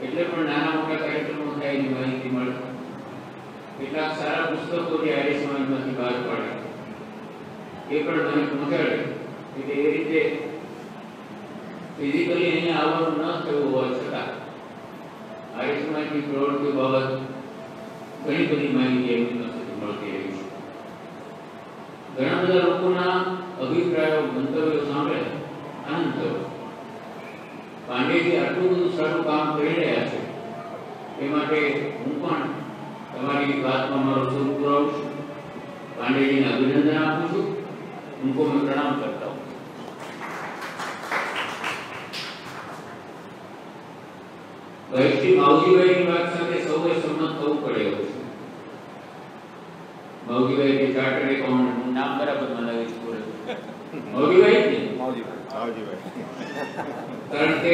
એટલે પણ નાના મોટા કાર્યક્રમો થાય એની માહિતી મળે કેટલાક સારા પુસ્તકો જે આર્ય સમાજમાંથી બહાર પડે એ પણ મને પહોંચાડે એટલે એ રીતે ફિઝિકલી અહીંયા આવવાનું ન થયું હોવા છતાં આર્ય સમાજની પ્રવૃત્તિઓ બાબત ઘણી બધી માહિતી એમની પાસેથી મળતી રહી છે ઘણા બધા લોકોના અભિપ્રાયો મંતવ્યો સાંભળે આનંદ થયો પાંડેજી આટલું બધું સારું કામ કરી રહ્યા છે એ માટે હું પણ તમારી વાતમાં મારો શુભ પુરાવું છું. પાંડેજીને અભિનંદન આપું છું. ઉनको मैं प्रणाम करता हूँ વૈશ્વી માવજીભાઈની વાત સાથે સૌએ સંમત થવું પડે એવું છે. માવજીભાઈ કે ચાર્ટર્ડ એકાઉન્ટ નામ બરાબર મને લાગે છે પૂરે. માવજીભાઈ માવજીભાઈ માવજીભાઈ કારણ કે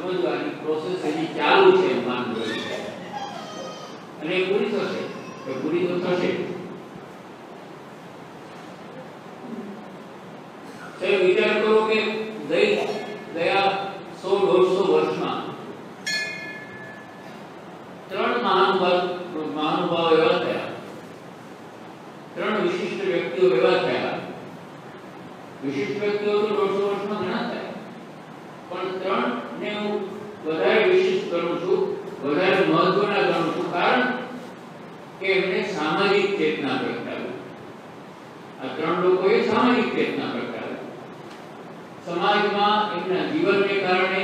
સમજવાની પ્રોસેસ એની ચાલુ છે માન માનવું. અને પૂરી થશે. પૂરી તો થશે સાહેબ વિચાર કરો કે ગઈ ગયા સો દોઢસો વર્ષમાં ત્રણ મહાનુભાવ મહાનુભાવ એવા થયા ત્રણ વિશિષ્ટ વ્યક્તિઓ એવા થયા વિશિષ્ટ વ્યક્તિઓ તો દોઢસો વર્ષમાં ઘણા થયા પણ ત્રણ ને હું વધારે વિશિષ્ટ કરું છું વધારે મહત્વના ગણું છું કારણ કે એમણે સામાજિક ચેતના પ્રગટાવી આ ત્રણ લોકોએ સામાજિક ચેતના પ્રગટાવી સમાજમાં એમના જીવનને કારણે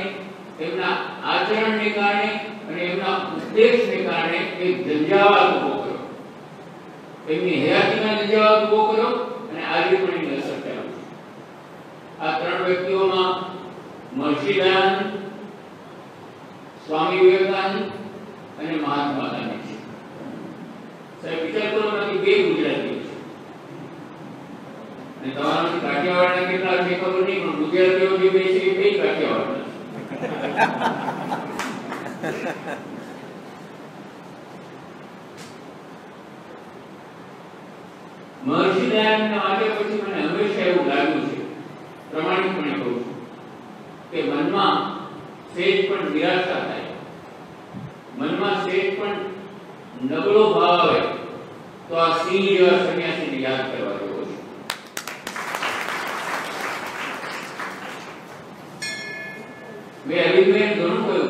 એમના આચરણને કારણે અને એમના ઉદ્દેશને કારણે એક ઝંઝાવાત ઊભો કર્યો એમની હયાતીમાં ઝંઝાવાત ઊભો કર્યો અને આજે પણ એની અસર ચાલુ છે આ ત્રણ વ્યક્તિઓમાં મહર્ષિદાનંદ સ્વામી વિવેકાનંદ અને મહાત્મા ગાંધી છે સાહેબ વિચાર કરો નથી બે ગુજરાતીઓ છે અને તમારામાંથી કાઠિયાવાડના કેટલા છે ખબર નહીં, પણ ગુજરાતીઓ જે બે છે એ બે કાઠિયાવાડના મહર્ષિ દયાનંદના વાક્ય પછી મને હંમેશા એવું લાગ્યું છે, પ્રમાણિકપણે કહું છું, કે મનમાં સેજ પણ નિરાશા થાય. મનમાં સેજ પણ નબળો ભાવ આવે, તો આ સિંહ જેવા वे दोनों को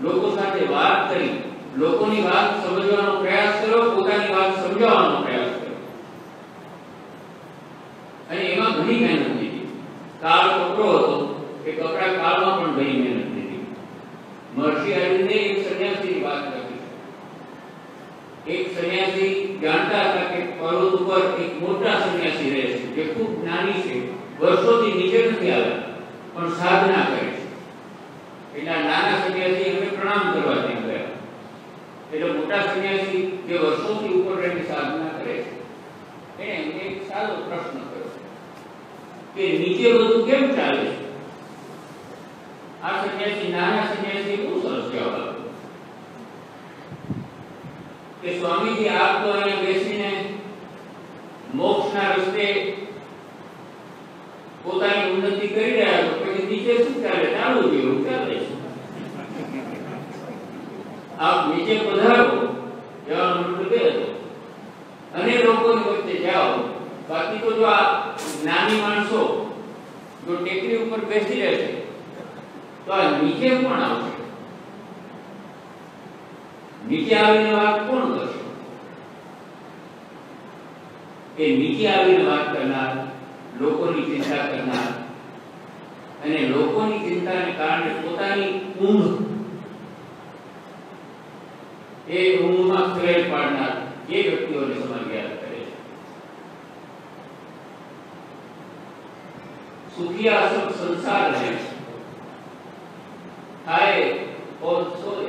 લોકો સાથે વાત કરી લોકોની વાત સમજવાનો પ્રયાસ કર્યો પોતાની વાત સમજાવવાનો પ્રયાસ કર્યો અને એમાં ઘણી મહેનત લીધી કાળ કપરો હતો એ કપરા કાળમાં પણ ઘણી મહેનત લીધી મહર્ષિ અરવિંદે એક સંન્યાસીની વાત કરી એક સંન્યાસી જાણતા હતા કે પર્વત ઉપર એક મોટા સંન્યાસી રહે છે જે ખૂબ નાની છે વર્ષોથી નીચે નથી આવ્યા પણ સાધના કરે છે એટલે આ નાના સંન્યાસી એમને પ્રણામ કરવા ત્યાં ગયા એટલે મોટા સંન્યાસી જે વર્ષોથી ઉપર રહીને સાધના કરે છે, એને એક સારો પ્રશ્ન કર્યો કે નીચે બધું કેમ ચાલે છે? આ સંન્યાસી, નાના સંન્યાસી બહુ સરસ જવાબ આપ્યો. કે સ્વામીજી, આપ તો અહીંયા બેસીને મોક્ષના રસ્તે પોતાની ઉન્નતિ કરી રહ્યા છો, પછી નીચે શું ચાલે? ચાલુ જેવું ચાલે છે. આપ નીચે પધારો જવાનો મતલબ એ હતો અને લોકોની વચ્ચે જાઓ. બાકી તો જો આ નાની માણસો જો ટેકરી ઉપર બેસી રહે છે, તો આ નીચે કોણ આવશે? નીચે આવીને વાત કોણ કરશે? એ નીચે આવીને વાત કરનાર, લોકોની ચિંતા કરનાર અને લોકોની ચિંતાને કારણે પોતાની ઊંઘ એ ઊંઘમાં ખલેલ પાડનાર એ વ્યક્તિઓને સમાજ યાદ કરે છે સુખિયા सब संसार है खाए और सोए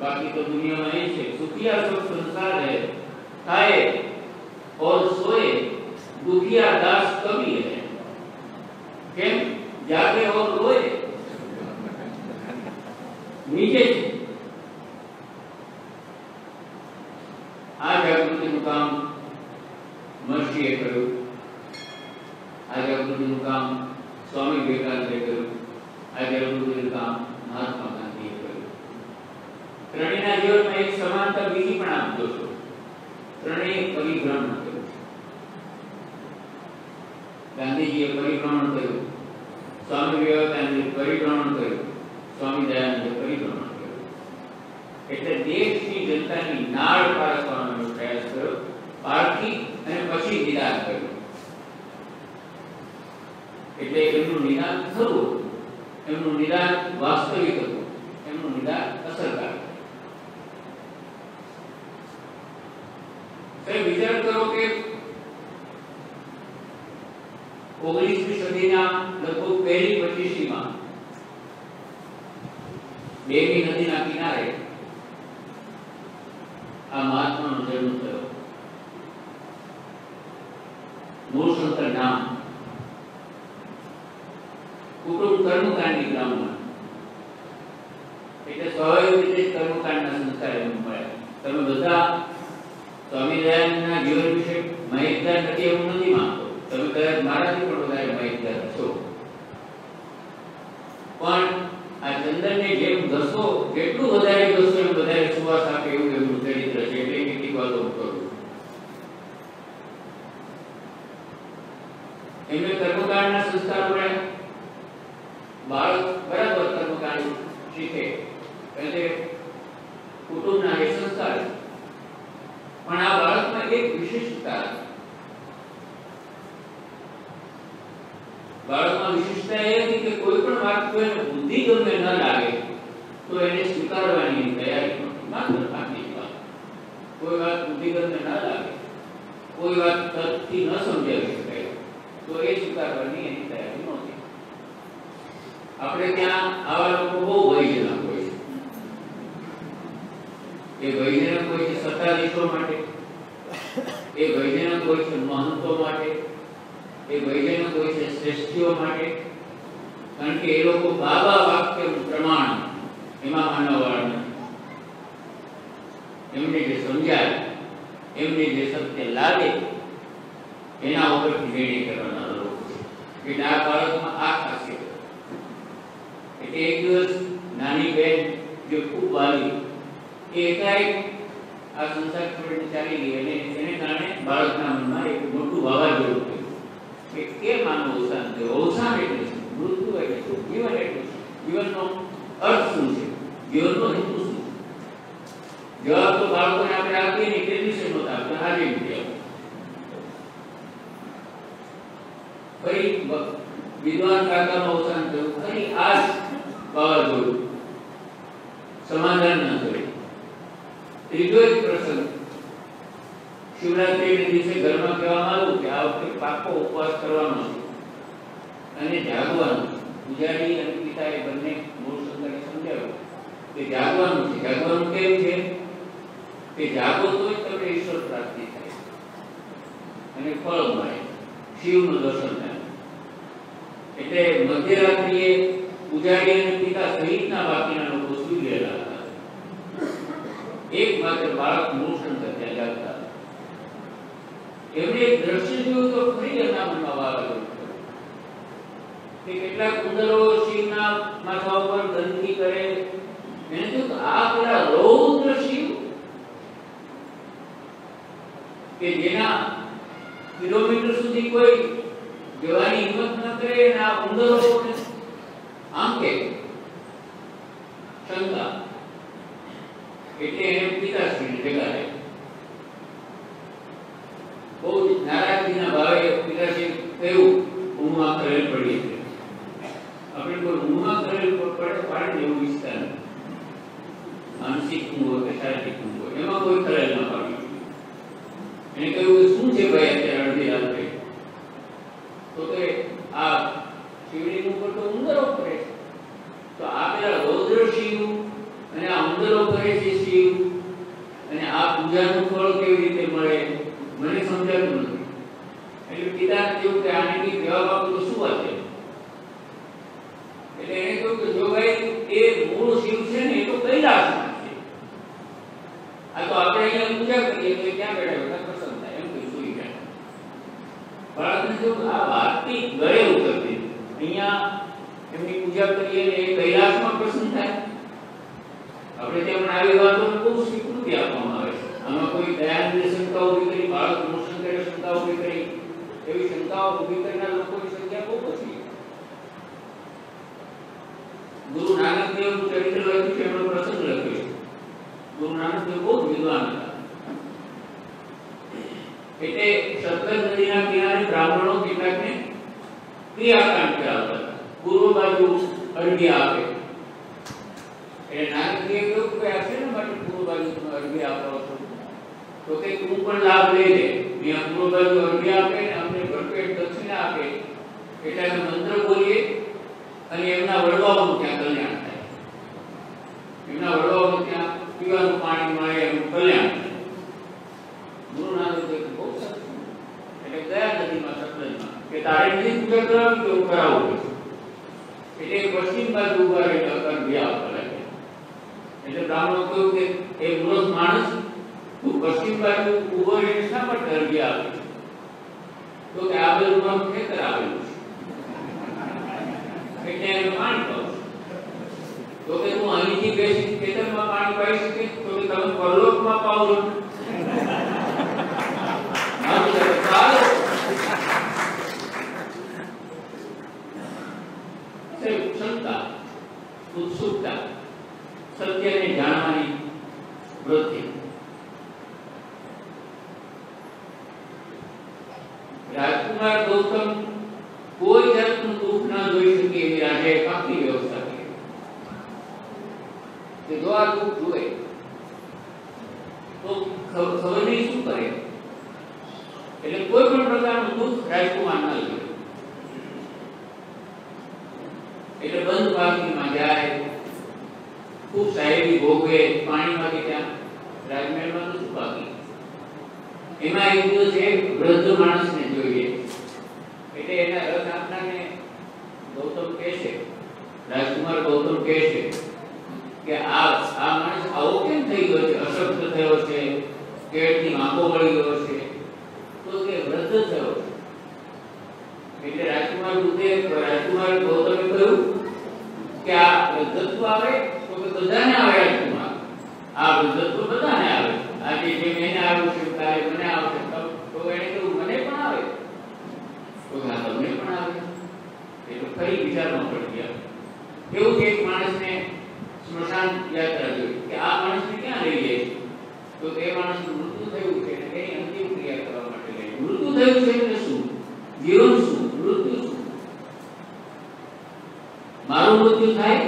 बाकी तो दुनिया में नहीं है सुखिया सब संसार है खाए और सोए दुखिया दास कवि है કેમ જાગે और रोए નીચે કામ મહર્ષિએ કર્યું આ જાગૃતિનું કામ સ્વામી વિવેકાનંદે કર્યું આ જાગૃતિનું કામ મહાત્મા ગાંધીએ કર્યું ત્રણેયના જીવનમાં એક સમાનતા બીજી પણ આપ જોશો ત્રણેય પરિભ્રમણ કર્યું ગાંધીજીએ પરિભ્રમણ કર્યું સ્વામી વિવેકાનંદે પરિભ્રમણ કર્યું સ્વામી દયાનંદે પરિભ્રમણ કર્યું એટલે દેશની જનતાની નાળ પારખવાનો નિદાન થયું એમનું નિદાન વાસ્તવિક હતું. એમનું નિદાન અસરકારક સાહેબ વિચાર કરો કે ઓગણીસમી સદીના લગભગ પહેલી પચીસીમાં બેની નદીના કિનારે આ મહાત્માનો જન્મ થયો. दुकानी એ ભયજનક હોય છે સત્તાધીશો માટે? એ ભયજનક હોય છે મહંતો માટે? એ ભયજનક હોય છે શ્રેષ્ઠીઓ માટે? કારણ કે એ લોકો બાબા વાક્ય પ્રમાણ એમાં માનવવાળા નથી. એમને જે સમજાય, એમને જે સત્ય લાગે, એના ઉપરથી નિર્ણય કરવાના લોકો છે. એટલે આ બાળકમાં આ ખાસિયત. એટલે એક દિવસ નાની બેન, જે ખૂબ વાલી એકાએક આ સંસાર છોડીને ચાલી ગઈ અને એને કારણે બાળકના મનમાં એક મોટું વાવાઝોડું થયું. કે કેમ આનું અવસાન થયું. અવસાન એટલે મૃત્યુ એટલે શું? જીવન એટલે જીવનનો અર્થ શું છે? જીવનનો હેતુ શું જવાબ તો બાળકોને આપણે આપીએ ને તે દિવસે નહોતા આપતા, આજે નથી ફરી વિદ્વાન કાકાનું અવસાન થયું. ફરી આ જ વાવાઝોડું. સમાધાન ન થયું. ત્રીજો એક પ્રસંગ. શિવરાત્રીના દિવસે ઘરમાં કહેવામાં આવ્યું કે આ વખતે પાકો ઉપવાસ કરવાનો છે અને જાગવાનું. પૂજારી અને પિતાએ બંને મૂળ સંતાને સમજાવ્યું કે જાગવાનું છે. જાગવાનું કેમ છે? કે જાગો તો તમને ઈશ્વર પ્રાપ્તિ થાય અને ફળ મળે. શિવનું દર્શન થાય. એટલે મધ્યરાત્રિએ પૂજારી અને પિતા સહિતના બાકીના લોકો સુઈ ગયેલા હતા. એક માત્ર બાળક મૂળ શંકર ત્યાં જાગતા એમને એક દ્રશ્ય જોયું તો ફરી એમના મનમાં થયું. કે કેટલાક ઉંદરો શિવના માથા ઉપર ગંદકી કરે. એને તો આ પેલા રૌદ્ર શિવ? કે જેના કિલોમીટર સુધી કોઈ જવાની હિંમત ન કરે અને આ ઉંદરો આમ કે પિતાશ્રીને જગાડે બહુ જ નારાજગીના ભાવે અહીંયા એમની પૂજા કરીએ ને એ કૈલાસમાં પ્રસન્ન થાય આપણે ત્યાં પણ આવી વાતોને બહુ સ્વીકૃતિ આપવામાં આવે છે આમાં કોઈ દયાનંદે શંકા ઊભી કરી બાળક મોશંકરે શંકા ઊભી કરી એવી શંકાઓ ઊભી કરનાર લોકોની સંખ્યા બહુ ઓછી છે. ગુરુ નાનક દેવનું ચરિત્ર લખ્યું છે એમનો પ્રસંગ લખ્યો છે ગુરુ નાનક દેવ બહુ જ વિદ્વાન હતા એટલે સતલજ નદીના કિનારે બ્રાહ્મણો કેટલાકને ક્રિયાકાંડ અરબી આપે. એટલે નાનકજીએ એવું કે આ ને માટે પૂર્વ બાજુ તમે આપો છો તો કે તું પણ લાભ લઈ લે. ત્યાં પૂર્વ બાજુ અરબી આપે ને અમને ભરપેટ દક્ષિણા આપે, એટલે અમે મંત્ર બોલીએ અને એમના વડવાઓનું ત્યાં કલ્યાણ થાય. એમના વડવાઓનું એટલે પશ્ચિમ બાજુ ઉભા રહેલા અરબી આપવા લાગ્યા એટલે બ્રાહ્મણો કહ્યું કે એ મૂર્ખ માણસ તું પશ્ચિમ બાજુ ઉભો રહીને શા માટે અરબી આપે છે? તો કે આ બાજુ મારું ખેતર આવેલું છે એટલે એને પાણી પાઉં છું. તો કે તું અહીંથી બેસી ખેતરમાં પાણી પાઈ શકે તો કે તમે પરલોકમાં પાઓ સત્યને જાણવાની એ તો ફરી વિચારમાં પડી ગયા એવું કે એક માણસને સ્મશાન યાત્રા જોઈ કે આ માણસને ક્યાં લઈ જાય છે? તો તે માણસનું મૃત્યુ થયું છે અને તેની અંતિમ ક્રિયા કરવા માટે લઈ જાય. મૃત્યુ થયું છે એટલે શું જીવન શું મૃત્યુ શું મારું મૃત્યુ થાય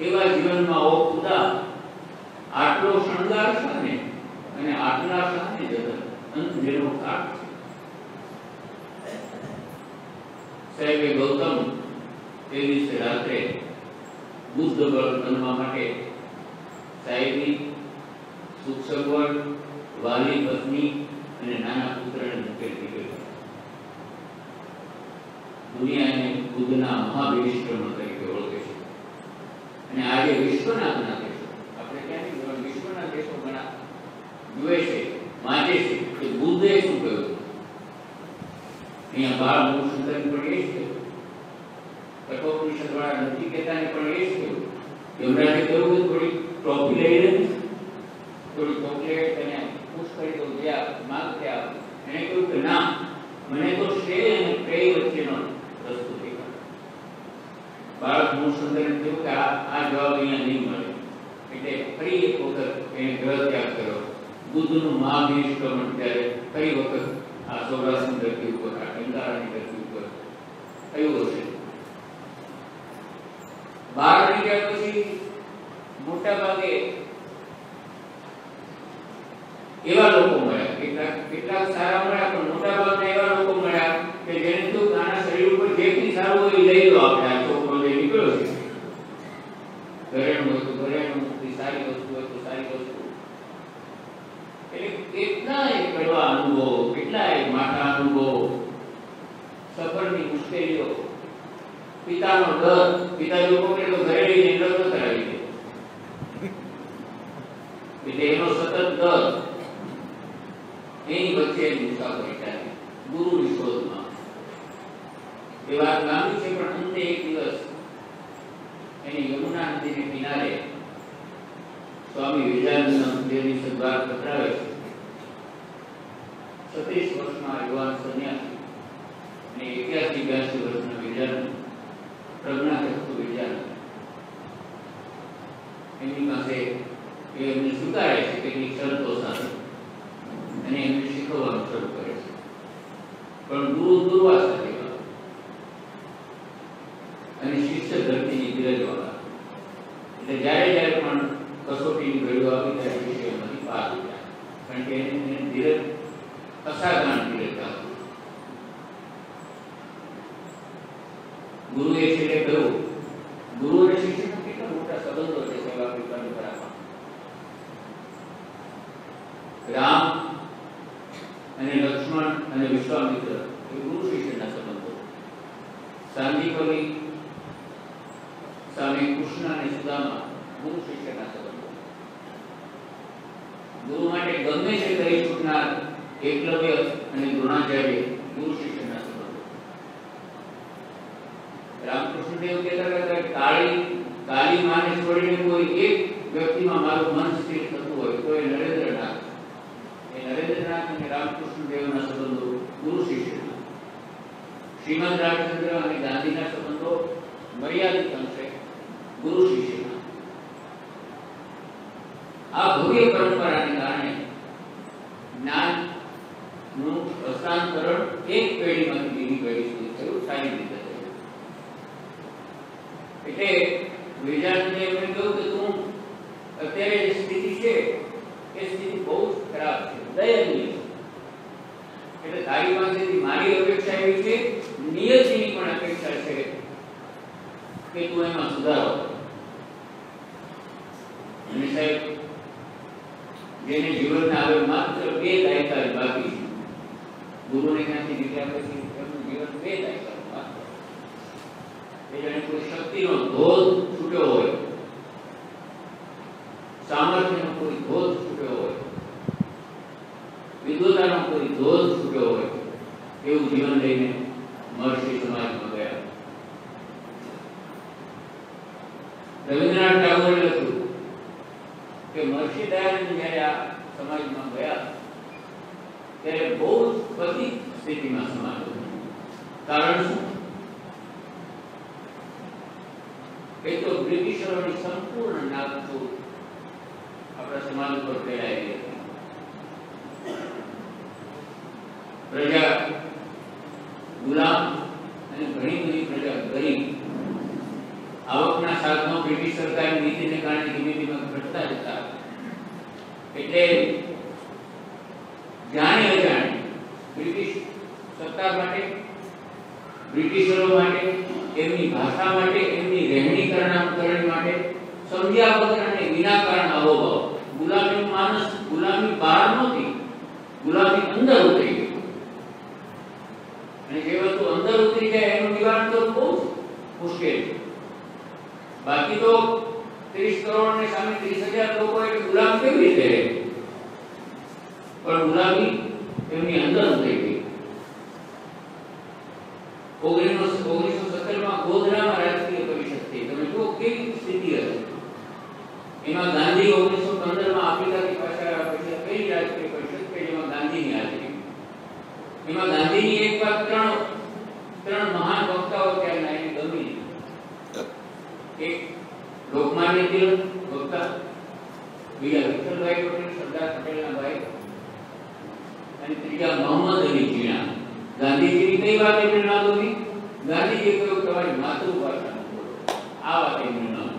એવા જીવનમાં ઓ ખુદા. આટલો શણગાર શાને અને આટલા શાને જગત અંત જેનો છે સાહેબે ગૌતમ તે દિવસે રાત્રે બુદ્ધ બળ બનવા માટે સાહેબની સુખ સગવડ, વાલી પત્ની અને નાના પુત્રને મુકેલી ગયો દુનિયાને બુદ્ધના છે અને આજે વિશ્વના ઘણા દેશો આપણે ક્યાંથી? વિશ્વના દેશો ઘણા. જુએ છે વાંચે છે કે બુદ્ધે શું કહ્યું? અહીંયા બાળ મુખસુંદરી પણ એ જ કહ્યું. કઠોપનિષદ વાળા નચિકેતાને પણ એ જ કહ્યું. યમરાજે કહ્યું થોડી ટ્રોફી લઈ આ આ જવાબ અહીંયા નહીં મળે એટલે ફરી એક વખત એને ગ્રહ ત્યાગ કર્યો બુદ્ધનું મહાભિષ્ક્રમણ ત્યારે ફરી વખત આ સૌરાષ્ટ્રની ધરતી ઉપર આ કંકારાની ધરતી ઉપર થયું હશે બહાર નીકળ્યા પછી મોટા ભાગે એવા લોકો મળ્યા કેટલાક કેટલાક સારા મળ્યા પણ મોટા ભાગના એવા લોકો મળ્યા કે જેને તો આના શરીર ઉપર જે કંઈ સારું હોય એ લઈ લો આપણે पितानो डर पिता यो અને લક્ષ્મણ અને વિશ્વામિત્ર એ ગુરુ શિષ્યના સંબંધો સાંદીપની સામે કૃષ્ણ અને સુદામા ગુરુ શિષ્યના સંબંધો ગુરુ માટે ગમે તે કરી છૂટનાર એકલવ્ય અને દ્રોણાચાર્ય ગુરુ શિષ્યના સંબંધો રામકૃષ્ણદેવ કહેતા કહેતા કાળી કાળી માને છોડીને કોઈ એક વ્યક્તિમાં મારું મન સ્થિર થતું હોય તો એ રામકૃષ્ણ દેવના સંબંધો ગુરુ શિષ્યના શ્રીમદ રાજચંદ્ર અને ગાંધીના સંબંધો મર્યાદિત અંશે ગુરુ શિષ્યના આ ભવ્ય પરંપરાને કારણે જ્ઞાનનું હસ્તાંતરણ એક પેઢીમાંથી બીજી પેઢી સુધી થયું સારી રીતે થયું એટલે વિજાનને એમણે કહ્યું કે તું અત્યારે જે સ્થિતિ છે એ સ્થિતિ બહુ જ ખરાબ છે દયનીય છે એટલે તારી પાસેથી મારી અપેક્ષા એવી છે નિયતિની પણ અપેક્ષા છે કે તું એમાં સુધારો કર. અને સાહેબ જેને જીવનના હવે માત્ર બે દાયકા જ બાકી છે ગુરુને ક્યાંથી નીકળ્યા પછી એમનું જીવન બે દાયકા માત્ર એ જાણે કોઈ શક્તિનો ધોધ છૂટ્યો હોય સામર્થ્યનો કોઈ ધોધ છૂટ્યો હોય વિદ્વતાનો કોઈ ધોધ છૂટ્યો હોય એવું જીવન લઈને ઓગણીસો ઓગણીસો સત્તરમાં ગોધરામાં રાજકીય પરિષદ થઈ તમે જુઓ કેવી સ્થિતિ હતી એમાં ગાંધી ઓગણીસો પંદરમાં આફ્રિકાથી પાછા આવ્યા પછી આ પહેલી રાજકીય પરિષદ કે જેમાં ગાંધીની હાજરી એમાં ગાંધીની એક વાત ત્રણ ત્રણ મહાન વક્તાઓ ત્યારના એને ગમી એક લોકમાન્ય તિલક વક્તા બીજા વિઠ્ઠલભાઈ પટેલ સરદાર પટેલના ભાઈ અને ત્રીજા મોહમ્મદ અલી જીણા ગાંધીજીની કઈ વાત એમને ના ગમી ગાંધીજીએ કહ્યું તમારી માતૃભાષામાં બોલો આ વાત એમને નામ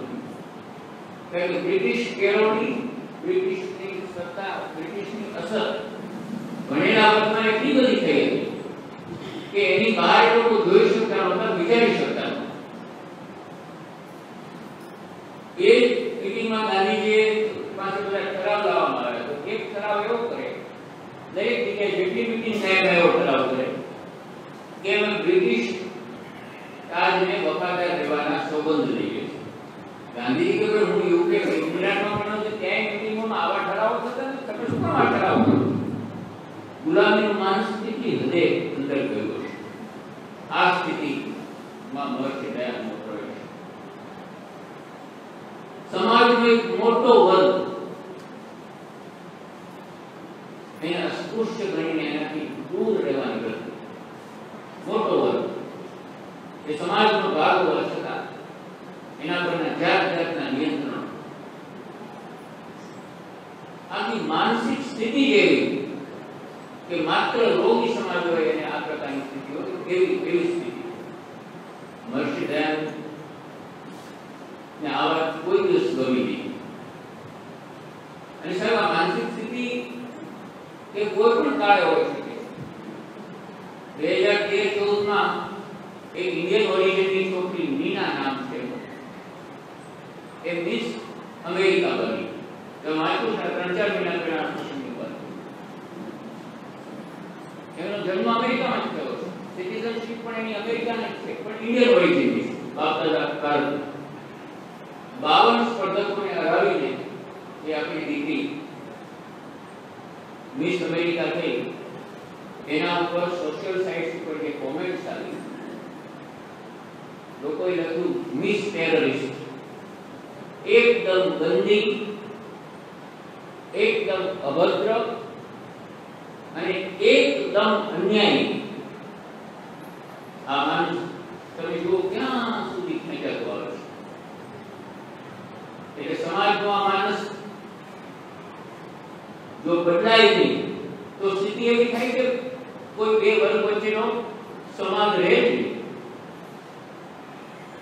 કારણ કે બ્રિટિશ કેળવણી, બ્રિટિશની સત્તા, બ્રિટિશની અસર ભણેલા વર્ગમાં એટલી બધી થઈ હતી કે એની બહાર લોકો એને અસ્પૃશ્ય ગણીને એનાથી દૂર રહેવાની વૃત્તિ મોટો વર્ગ એ સમાજનો ભાગ હોવા છતાં એના પરના જાત જાતના નિયંત્રણ આની માનસિક સ્થિતિ એવી કે માત્ર રોગી સમાજ હોય એને આ પ્રકારની સ્થિતિ હોય એવી એવી સ્થિતિ મહર્ષિ દયાનંદ ને આ વાત કોઈ દિવસ ગમી નહીં ¿Qué es lo que es? છે એટલે સમાજનો આ માણસ જો બદલાય નહીં તો સ્થિતિ એવી થાય કે કોઈ બે વર્ગ વચ્ચેનો સમાજ રહે જ નહીં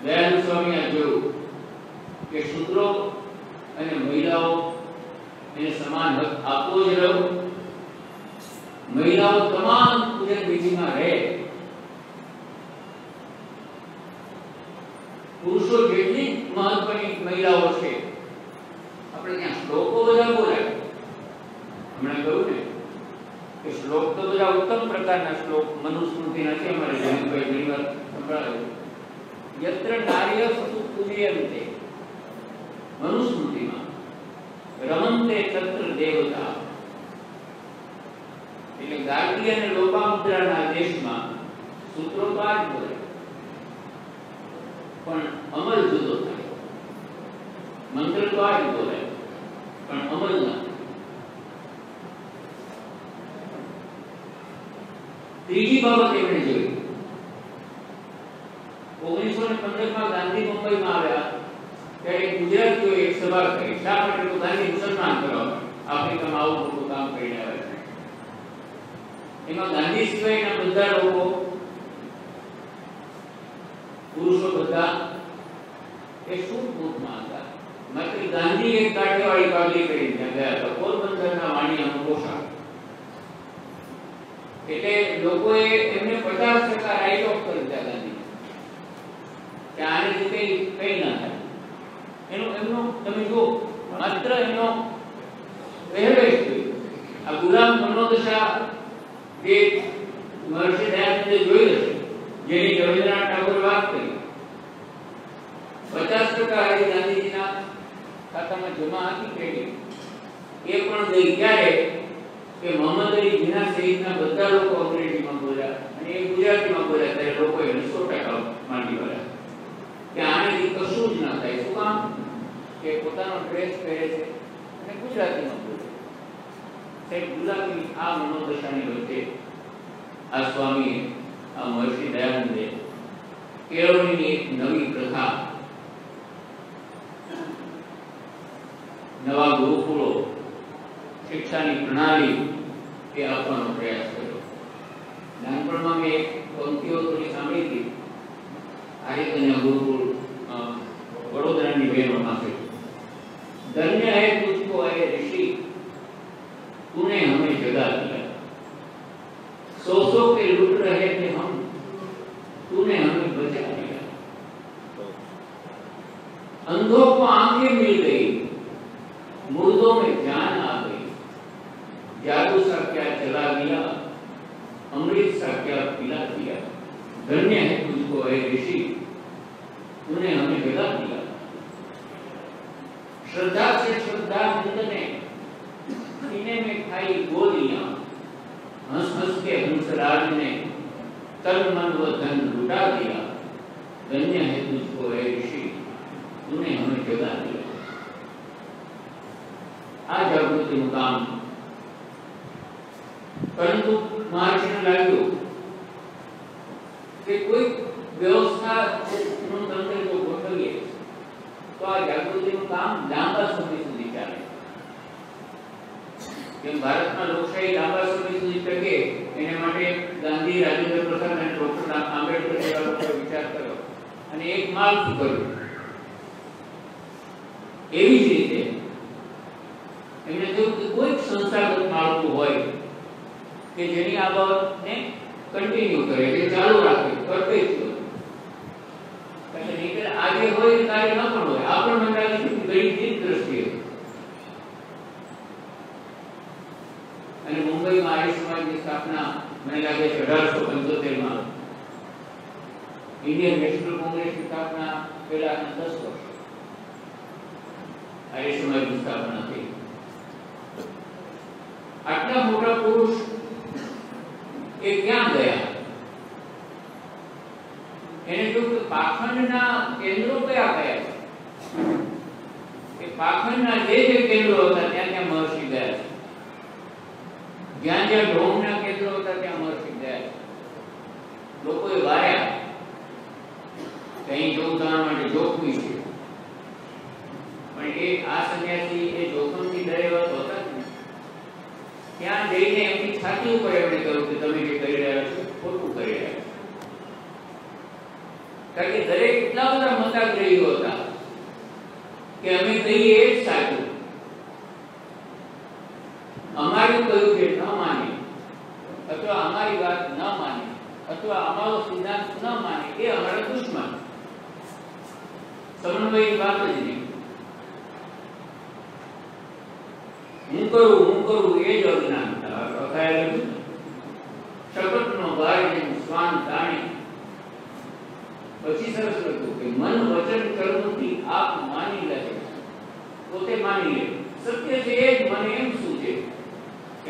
દયાનંદ સ્વામી આ જોયું કે શૂદ્રો અને મહિલાઓ એને સમાન હક આપવો જ રહ્યો મહિલાઓ તમામ પૂજન વિધિમાં રહે પુરુષો જેટલી મહત્વની મહિલાઓ છે Siempre. પુરુષો બધા એ શું ભૂતમાં હતા માત્ર ગાંધી એક કાઠિયાવાડી પાગલી કરીને ત્યાં ગયા હતા પોરબંદરના વાણિયાનું પોશાક એટલે લોકોએ એમને પચાસ ટકા રાઈટ ઓફ કરી દીધા ગાંધી કે આને લીધે કઈ ના થાય એનું એમનો તમે જુઓ માત્ર એનો પહેરવેશ જોઈ આ ગુલામ મનોદશા જે મહર્ષિ દયાનંદે જોઈ હશે જેની રવિન્દ્રનાથ ટાગોરે વાત કરી પચાસ ટકા હરી ગાંધીજીના ખાતામાં જમા હતી ક્રેડિટ એ પણ ગઈ ક્યારે કે મોહમ્મદ અલી જીના સહિતના બધા લોકો અંગ્રેજીમાં બોલ્યા અને એ ગુજરાતીમાં બોલ્યા. ત્યારે લોકો એને સો ટકા માંડી વળ્યા કે આનાથી કશું જ ના થાય. શું કામ? કે પોતાનો ડ્રેસ પહેરે છે અને ગુજરાતીમાં બોલે. સાહેબ ગુજરાતીની આ મનોદશાની વચ્ચે આ સ્વામીએ, આ મહર્ષિ દયાનંદે કેળવણીની એક નવી પ્રથા નવા ગુરુકુળો શિક્ષાની પ્રણાલી એ આપવાનો પ્રયાસ કર્યો નાનપણમાં મેં એક પંક્તિઓ થોડી સાંભળી હતી આર્યકન્યા ગુરુકુળ અ, વડોદરાની બહેનો પાસે धन्य है तुझको है ऋषि तूने हमें जगा दिया सौ सौ के लुट रहे थे हम तूने अंधों को आँखें मिल गई। અને મુંબઈમાં આર્ય સમાજની સ્થાપના મને લાગે છે અઢારસો પંચોતેરમાં ઇન્ડિયન નેશનલ કોંગ્રેસની સ્થાપના પહેલાના દસ વર્ષ આર્ય સમાજની સ્થાપના થઈ આટલા મોટા પુરુષ એ ક્યાં ગયા એને જો કે પાક પાખંડના કેન્દ્રો કયા કયા છે એ પાખંડના જે જે કેન્દ્રો હતા ત્યાં ત્યાં મહર્ષિ ગયા છે જ્યાં જ્યાં ઢોંગના કેન્દ્રો હતા ત્યાં મહર્ષિ ગયા છે લોકોએ વાર્યા કઈ જવું જવા માટે જોખમી છે પણ એ આ સંન્યાસી એ જોખમથી ડરેવા તો હતા જ નહીં. ત્યાં જઈને એમની છાતી ઉપર એમણે કહ્યું કે તમે જે કરી રહ્યા છો ખોટું કરી રહ્યા છો કારણ કે દરેક એટલા બધા મતાગ્રહીઓ હતા કે અમે કહીએ એ જ સાચું અમારું કહ્યું છે ન માને અથવા અમારી વાત ન માને અથવા અમારો સિદ્ધાંત ન માને એ અમારા દુશ્મન સમન્વયની વાત જ નહીં હું કરું હું કરું એ જ અજ્ઞાનતા અખાયેલું શપથનો ભાર જેમ શ્વાન તાણી પછી સરસ લખ્યું કે મન વચન કર્મથી આપ માની લે પોતે માની લે સત્ય છે એ જ મને એમ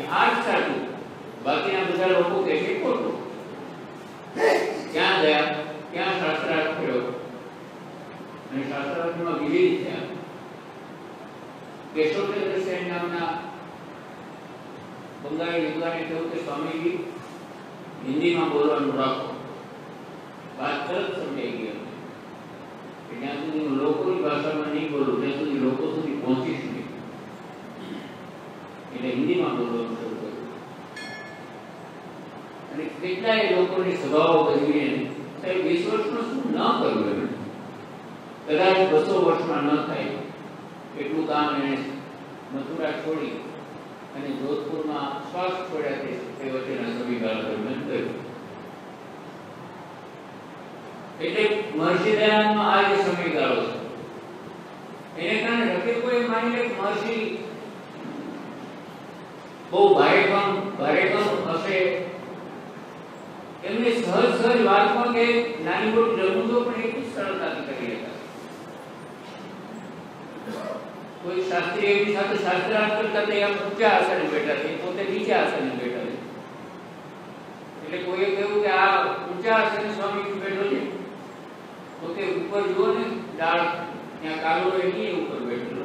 શું છે કે આ જ સાચું બાકીના બધા લોકો કહે છે ખોટું ક્યાં ગયા ક્યાં શાસ્ત્રાર્થ કર્યો અને શાસ્ત્રાર્થમાં વિવિધ થયા કેશવચંદ્ર સેન નામના બંગાળી વિદ્વાને કહ્યું કે સ્વામીજી હિન્દીમાં બોલવાનું રાખો વાત તરત સમજાઈ ગઈ અમને. કે જ્યાં સુધી હું લોકોની ભાષામાં નહીં બોલું ત્યાં સુધી લોકો સુધી પહોંચીશ નહીં એટલે હિન્દીમાં બોલવાનું શરૂ કર્યું અને કેટલાય લોકોની સભાઓ ભજવીને સાહેબ, વીસ વર્ષમાં શું ન કર્યું એમણે કદાચ બસો વર્ષમાં ન થાય. એટલું કામ એણે મથુરા છોડી અને જોધપુરમાં શ્વાસ છોડ્યા તે વચ્ચેના સમયગાળા દરમિયાન કર્યું. એટલે મહર્ષિ દયાનંદનો આ જે સમયગાળો છે, એને કારણે રફીકોએ માની લે મહર્ષિ બહુ ભારેખમ ભારેખમ હશે એમને સહજ સહજ વાતમાં કે નાની મોટી રમૂજો પણ એટલી જ સરળતાથી કરી લેતા કોઈ શાસ્ત્રી એવી સાથે શાસ્ત્રાર્થ કરતા તે આમ ઊંચા આસને બેઠા છે પોતે નીચા આસને બેઠા છે એટલે કોઈએ કહ્યું કે આ ઊંચા આસને સ્વામી બેઠો છે પોતે ઉપર જુઓ ને ડાળ ત્યાં કાગળો એની ઉપર બેઠેલો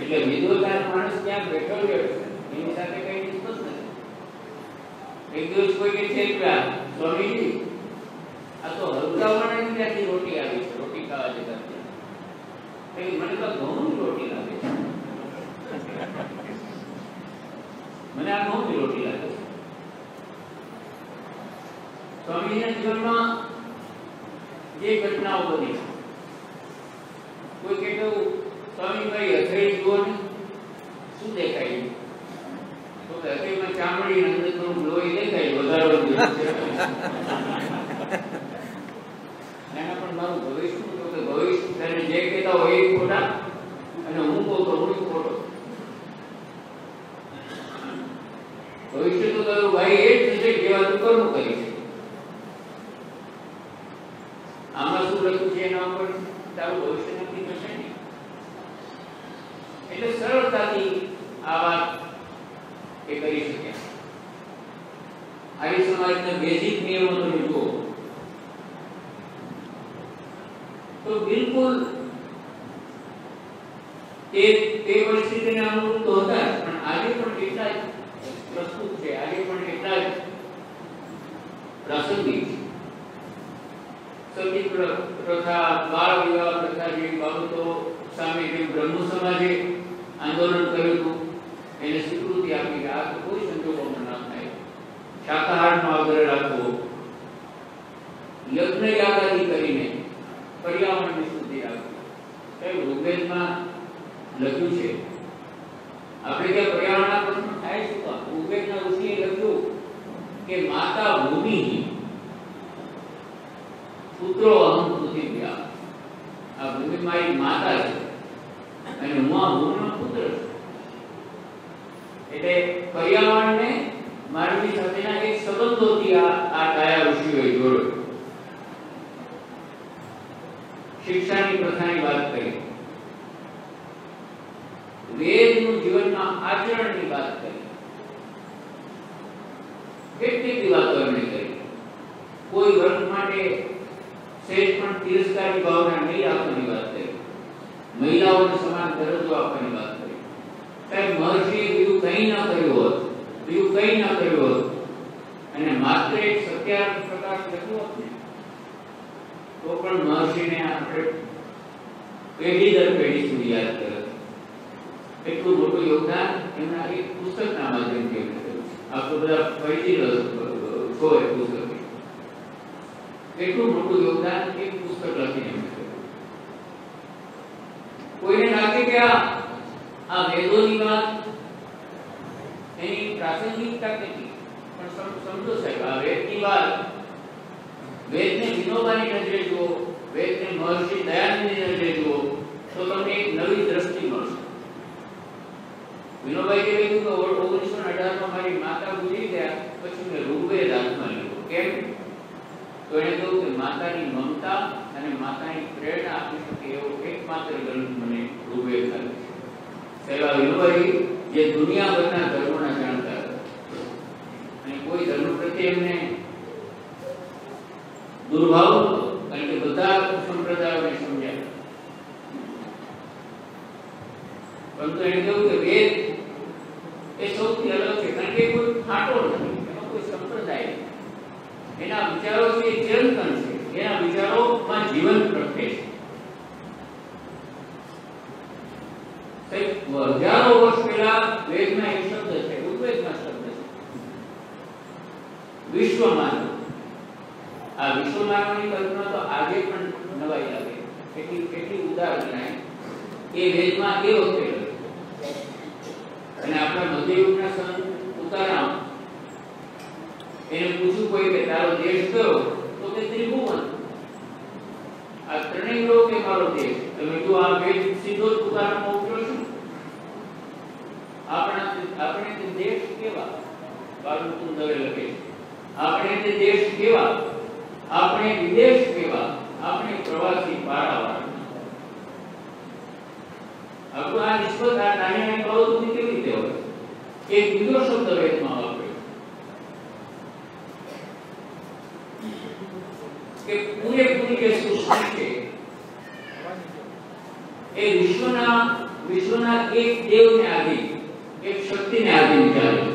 એટલે વિદ્વતાન માણસ ત્યાં બેઠો છે એની સાથે કઈ નિસ્બત નથી એક દિવસ કોઈ કે છે કે આ સ્વામીજી આ તો હલકાવાળાની ત્યાંથી રોટી આવી છે રોટી ખાવા જતા ત્યાં એ મને તો ઘઉંની રોટી લાગે છે મને આ ઘઉંની રોટી લાગે છે સ્વામીના જીવનમાં જે ઘટનાઓ બની કોઈ કે કહું સ્વામી ભાઈ હથેળી જુઓ ને શું દેખાય? તો હથેળીમાં ચામડી અંદર થોડું લોહી દેખાય? વધારો તે તે પરિસ્થિતિને અનુરૂપ તો હતા જ, પણ આજે પણ એટલા જ પ્રસ્તુત છે આજે પણ એટલા જ પ્રાસંગિક છે સતી પ્ર- પ્રથા બાળ વિવાહ પ્રથા જેવી બાબતો સામે જે બ્રહ્મ સમાજે આંદોલન કર્યું હતું એને સ્વીકૃતિ આપી કે આ તો કોઈ સંજોગોમાં ના થાય શાકાહારનો આગ્રહ રાખવો યજ્ઞ યાગાદી કરીને પર્યાવરણની શુદ્ધિ રાખવી સાહેબ ઋગ્વેદમાં લખ્યું છે. આપણે ત્યાં પ્રકાશ લખ્યો હોત ને તો પણ મહર્ષિને આપણે પેઢી દર પેઢી સુધી યાદ કરે એટલું મોટું યોગદાન એમના એક પુસ્તકના માધ્યમથી એમણે કર્યું આપ તો બધા પરિચિત છો એ પુસ્તક એટલું મોટું યોગદાન એક પુસ્તક લખીને એમણે કર્યું કોઈને લાગે કે આ આ વેદોની વાત એની પ્રાસંગિકતા કેટલી પણ સમ- સમજો સાહેબ આ વેદની વાત વેદને વિનોબાની નજરે જુઓ, વેદને મહર્ષિ દયાનંદની નજરે જુઓ, તો તમને એક નવી દ્રષ્ટિ મળશે. વિનોબાઈ કહે કે ઓગણીસો અઢારમાં મારી માતા ગુજરી ગયા, પછી મેં ઋગ્વેદ હાથમાં લીધો. કેમ? તો એણે કહ્યું કે માતાની મમતા અને માતાની પ્રેરણા આપી શકે એવો એકમાત્ર ગ્રંથ મને ઋગ્વેદ લાગે છે. પહેલા વિનોબાઈ જે દુનિયાભરના ધર્મોના જાણતા હતા. અને કોઈ ધર્મ પ્રત્યે એમને દુર્ભાવ નહોતો કારણ કે બધા સંપ્રદાયોને સમજ્યા પરંતુ એને કહ્યું કે વેદ એ સૌથી અલગ છે કારણ કે એ કોઈ ફાટો નથી એનો કોઈ સંપ્રદાય નથી. એના વિચારો છે એ ચિરંતન છે એના વિચારોમાં જીવન પ્રગટે છે સાહેબ, હજારો વર્ષ પહેલા વેદમાં એક શબ્દ છે ઋગ્વેદમાં શબ્દ છે વિશ્વમાનવ આ વિશ્વમાનવની કલ્પના તો આજે પણ નવાઈ લાગે કેટલી કેટલી ઉદાર ગણાય એ વેદમાં એ વખતે લખ્યું. અને આપણા મધ્યયુગના સંત તુકારામ એને પૂછ્યું કોઈ કે તારો દેશ કયો તો કે ત્રિભુવન આ ત્રણેય લોક એ મારો દેશ તમે જો આ વેદ સીધો જ તુકારામમાં ઉતરો છો આપણા આપણે તે દેશ કેવા બાલમુકુંદ દવે લખે છે આપણે તે દેશ કેવા આપણે વિદેશ કેવા આપણે પ્રવાસી પારાવાર આપણું આ નિષ્ફળ, આ નાની નાની પ્રવૃત્તિ કેવી રીતે હોય? એક બીજો શબ્દ વેદમાં વાપર્યો કે પૂરેપૂરી જે સૃષ્ટિ છે, એ વિશ્વના વિશ્વના એક દેવને આધીન, એક શક્તિને આધીન ચાલે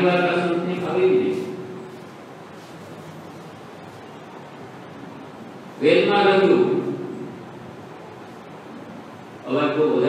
ડાબી બાજુના સ્વરૂપની હવેલી. વેલમાં રંગલું અવાજ બહુ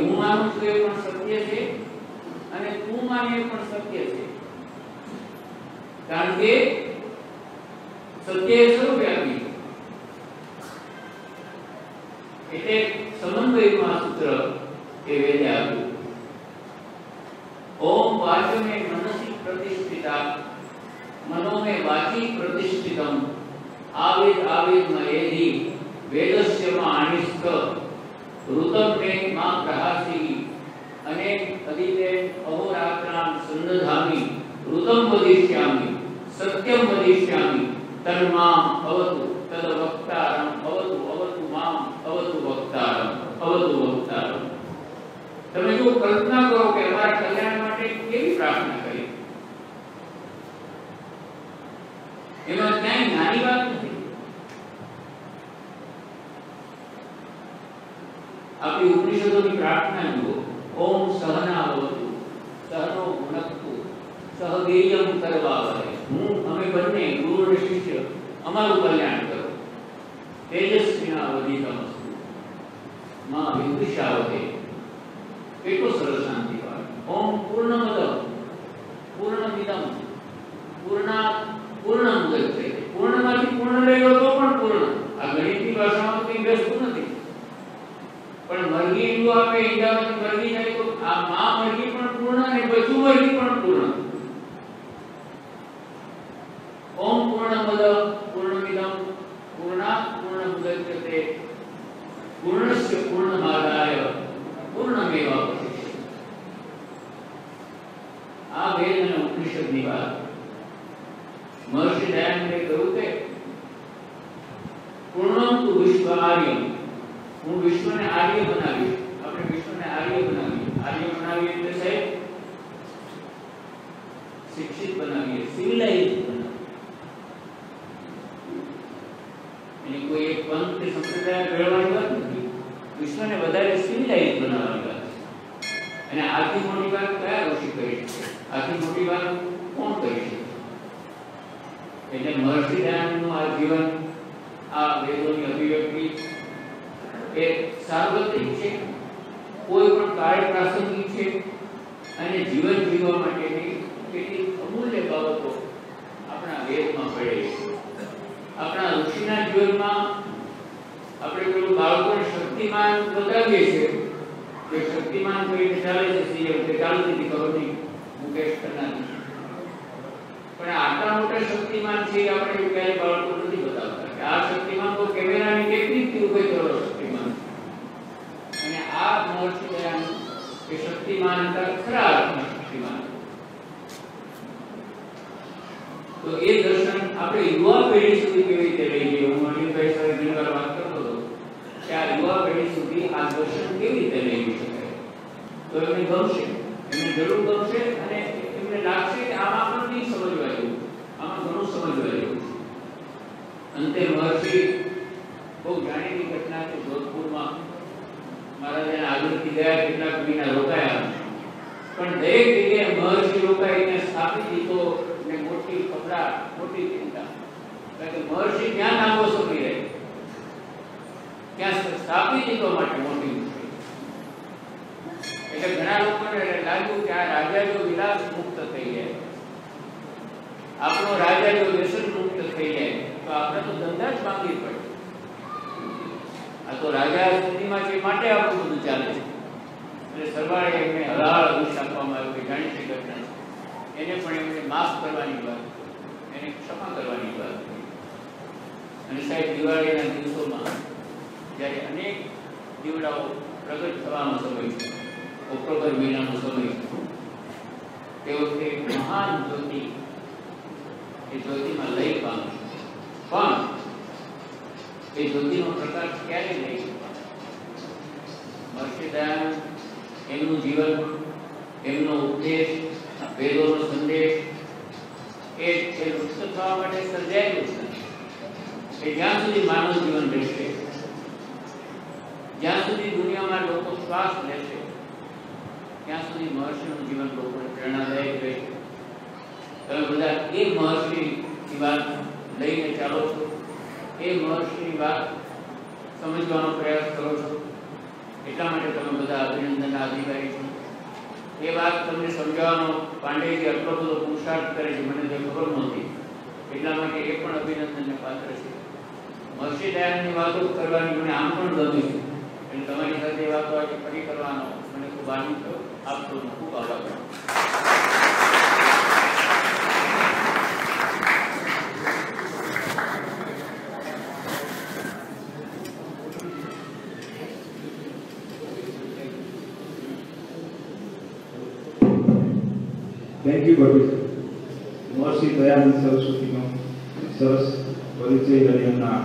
હું માનું છું એ પણ સત્ય છે અને તું માને એ પણ સત્ય છે. કારણ કે સત્ય એ સર્વવ્યાપી છે એટલે સમન્વયનું સૂત્ર એ વેદે આપ્યું. ઓમ વાચમે મનસી પ્રતિષ્ઠિતા મનોમે વાચી પ્રતિષ્ઠિતમ. આવેદ આવેદ એધિ વેદસ્યમાં આનિષ્ઠ ઋતમ મે મા પ્રહાસી અનેક અદિતે અહોરાત્રામ સંદધામી ઋતમ વદિષ્યામિ સત્યમ વદિષ્યામિ તન્મામ અવતુ તદ વક્તારમ અવતુ અવતુ મામ અવતુ વક્તારમ અવતુ વક્તારમ તમે જો કલ્પના કરો કે અમારા કલ્યાણ માટે કેવી પ્રાર્થના કરી એમાં ક્યાંય નાની વાત નથી આપણી ઉપનિષદોની પ્રાર્થના જુઓ ઓમ સહના ભવતુ સહનો ભુનક્તુ સહગેયમ કરવા વહે હું અમે બંને ગુરુ અને શિષ્ય અમારું કલ્યાણ કરો તેજસ્વીના અવધિતમસ્તુ માં વિદુષા વહે કેટલો સરસ શાંતિ પાડે ઓમ પૂર્ણમદ પૂર્ણમિદમ પૂર્ણા પૂર્ણ મુદચ્છે પૂર્ણમાંથી પૂર્ણ લઈ લો તો પણ પૂર્ણ આ ગણિતની પણ મરઘી ઈંડું આપે ઈંડામાંથી મરઘી જાય તો આ માં મરઘી પણ પૂર્ણ અને બચું મરઘી પણ પૂર્ણ પણ આટલા મોટા શક્તિમાન છે આપણે ક્યારેય બાળકો નથી બતાવતા. કે આ શક્તિમાન તો કેમેરાની કેટલી ઊભો કરો શક્તિમાન. અને આ દયાન એ શક્તિમાન ખરા ક્યાં લાંબો સમય રહે ત્યાં સ્થાપિત દીધો માટે મોટી મુશ્કેલી એટલે ઘણા લોકોને લાગ્યું કે આ રાજા જો વિલાસ મુક્ત થઈ જાય આપણો રાજા જો વ્યસન મુક્ત થઈ જાય તો આપણે તો ધંધા જ માંગી પડે આ તો રાજા સ્થિતિમાં છે માટે આપણું બધું ચાલે છે એટલે સરવાળે એમને હરાળ અભિષ આપવામાં આવ્યો કે જાણીતી ઘટના છે એને પણ એમને માફ કરવાની વાત એને ક્ષમા કરવાની વાત અને સાહેબ દિવાળીના દિવસોમાં જ્યારે અનેક દીવડાઓ પ્રગટ થવાનો સમય છે ઓક્ટોબર મહિનાનો સમય, તે વખતે મહાન જ્યોતિ એ જ્યોતિમાં લઈ પામે પણ એ જ્યોતિનો પ્રકાશ ક્યારે લઈ મહર્ષિ દયાનંદ એમનું જીવન, એમનો ઉપદેશ વેદોનો સંદેશ, એ એ લુપ્ત થવા માટે સર્જાયેલું છે. એ જ્યાં સુધી માનવ જીવન રહેશે જ્યાં સુધી દુનિયામાં લોકો શ્વાસ લેશે, ત્યાં સુધી મહર્ષિનું જીવન લોકોને પ્રેરણાદાયક રહેશે તમે બધા એ મહર્ષિની વાત લઈને ચાલો છો, એ મહર્ષિની વાત સમજવાનો પ્રયાસ કરો છો. એટલા માટે તમે બધા અભિનંદનના અધિકારી છો. એ વાત તમને સમજાવવાનો પાંડેજી આટલો બધો પુરુષાર્થ કરે છે, મને જે ખબર નહોતી. એટલા માટે એ પણ અભિનંદનને પાત્ર છે. મસ્જિદ આયાની વાતો કરવાની મને આમ પણ ગમ્યું એટલે તમારી સાથે એ વાતો આજે ફરી કરવાનો મને ખૂબ આનંદ થયો આપ સૌનો ખૂબ આભાર થેન્ક યુ બરોબર મહર્ષિ દયાનંદ સરસ્વતીનો સરસ પરિચય અને એમના